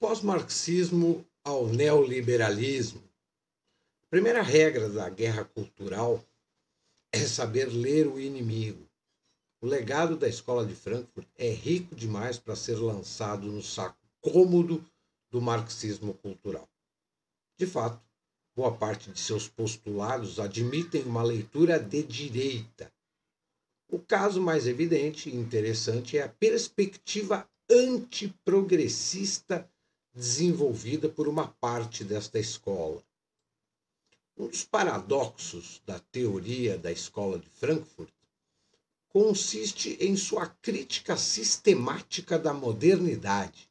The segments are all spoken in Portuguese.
pós-marxismo ao neoliberalismo. A primeira regra da guerra cultural é saber ler o inimigo. O legado da escola de Frankfurt é rico demais para ser lançado no saco cômodo do marxismo cultural. De fato, boa parte de seus postulados admitem uma leitura de direita. O caso mais evidente e interessante é a perspectiva antiprogressista desenvolvida por uma parte desta escola. Um dos paradoxos da teoria da escola de Frankfurt consiste em sua crítica sistemática da modernidade.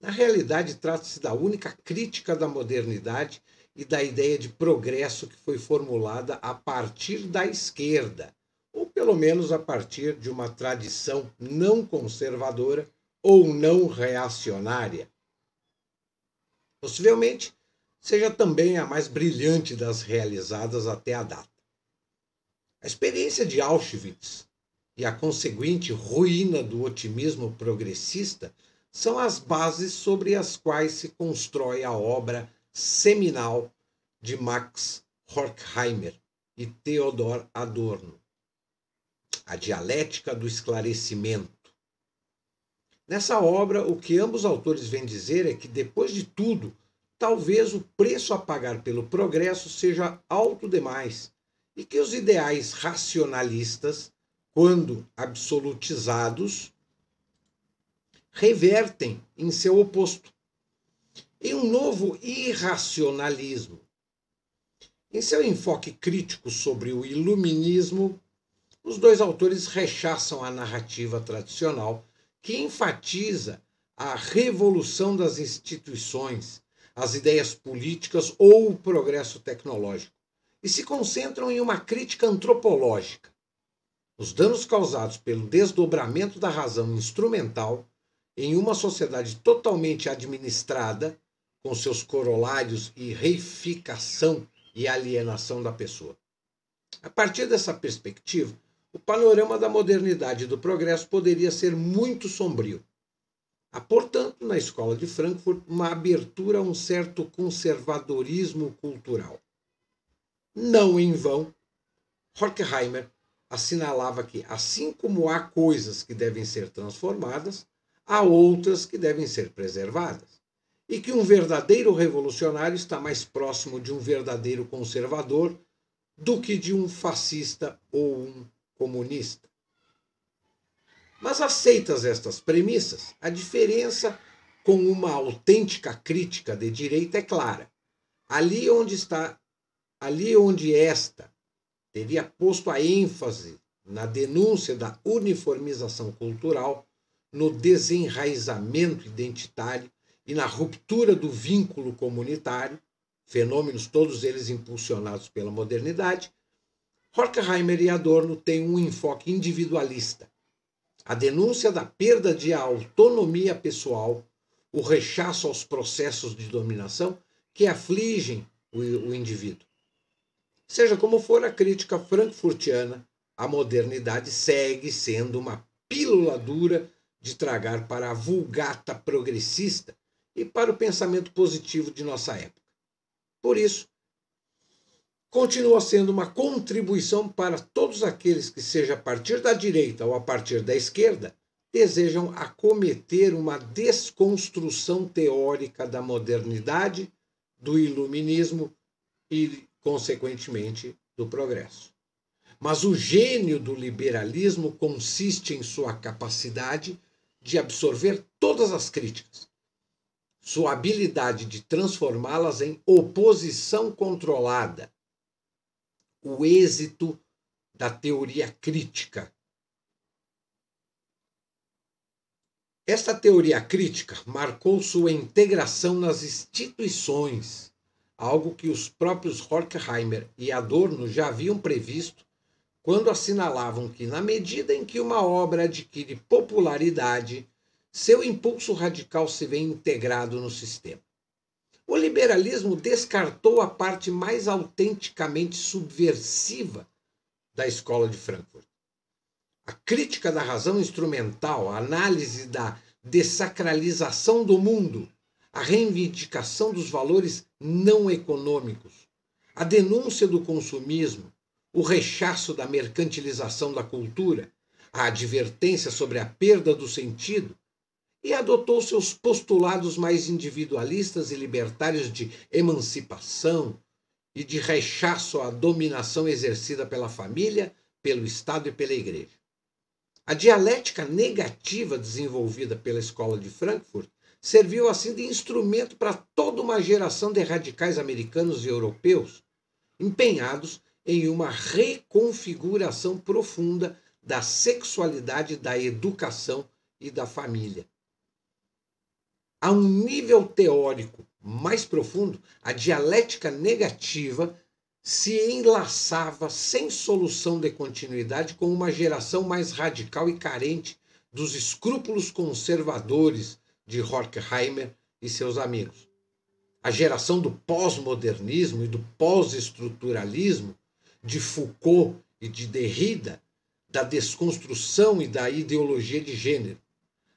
Na realidade, trata-se da única crítica da modernidade e da ideia de progresso que foi formulada a partir da esquerda, ou pelo menos a partir de uma tradição não conservadora ou não reacionária. Possivelmente seja também a mais brilhante das realizadas até a data. A experiência de Auschwitz e a conseguinte ruína do otimismo progressista são as bases sobre as quais se constrói a obra seminal de Max Horkheimer e Theodor Adorno, A Dialética do Esclarecimento. Nessa obra, o que ambos autores vêm dizer é que, depois de tudo, talvez o preço a pagar pelo progresso seja alto demais e que os ideais racionalistas, quando absolutizados, revertem em seu oposto, em um novo irracionalismo. Em seu enfoque crítico sobre o iluminismo, os dois autores rechaçam a narrativa tradicional que enfatiza a revolução das instituições, as ideias políticas ou o progresso tecnológico, e se concentram em uma crítica antropológica. Os danos causados pelo desdobramento da razão instrumental em uma sociedade totalmente administrada, com seus corolários e reificação e alienação da pessoa. A partir dessa perspectiva, o panorama da modernidade e do progresso poderia ser muito sombrio. Há, portanto, na escola de Frankfurt, uma abertura a um certo conservadorismo cultural. Não em vão, Horkheimer assinalava que, assim como há coisas que devem ser transformadas, há outras que devem ser preservadas. E que um verdadeiro revolucionário está mais próximo de um verdadeiro conservador do que de um fascista ou um comunista. Mas aceitas estas premissas, a diferença com uma autêntica crítica de direita é clara. Ali onde está, ali onde esta teria posto a ênfase na denúncia da uniformização cultural, no desenraizamento identitário e na ruptura do vínculo comunitário, fenômenos todos eles impulsionados pela modernidade, Horkheimer e Adorno têm um enfoque individualista. A denúncia da perda de autonomia pessoal, o rechaço aos processos de dominação que afligem o, indivíduo. Seja como for, a crítica frankfurtiana à modernidade segue sendo uma pílula dura de tragar para a vulgata progressista e para o pensamento positivo de nossa época. Por isso, continua sendo uma contribuição para todos aqueles que, seja a partir da direita ou a partir da esquerda, desejam acometer uma desconstrução teórica da modernidade, do iluminismo e, consequentemente, do progresso. Mas o gênio do liberalismo consiste em sua capacidade de absorver todas as críticas, sua habilidade de transformá-las em oposição controlada, o êxito da teoria crítica. Esta teoria crítica marcou sua integração nas instituições, algo que os próprios Horkheimer e Adorno já haviam previsto quando assinalavam que, na medida em que uma obra adquire popularidade, seu impulso radical se vê integrado no sistema. O liberalismo descartou a parte mais autenticamente subversiva da escola de Frankfurt. A crítica da razão instrumental, a análise da dessacralização do mundo, a reivindicação dos valores não econômicos, a denúncia do consumismo, o rechaço da mercantilização da cultura, a advertência sobre a perda do sentido, e adotou seus postulados mais individualistas e libertários de emancipação e de rechaço à dominação exercida pela família, pelo Estado e pela Igreja. A dialética negativa desenvolvida pela Escola de Frankfurt serviu assim de instrumento para toda uma geração de radicais americanos e europeus empenhados em uma reconfiguração profunda da sexualidade, da educação e da família. A um nível teórico mais profundo, a dialética negativa se enlaçava sem solução de continuidade com uma geração mais radical e carente dos escrúpulos conservadores de Horkheimer e seus amigos. A geração do pós-modernismo e do pós-estruturalismo, de Foucault e de Derrida, da desconstrução e da ideologia de gênero,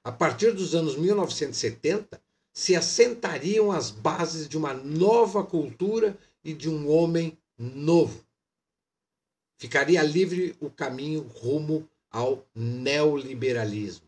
a partir dos anos 1970, se assentariam as bases de uma nova cultura e de um homem novo. Ficaria livre o caminho rumo ao neoliberalismo.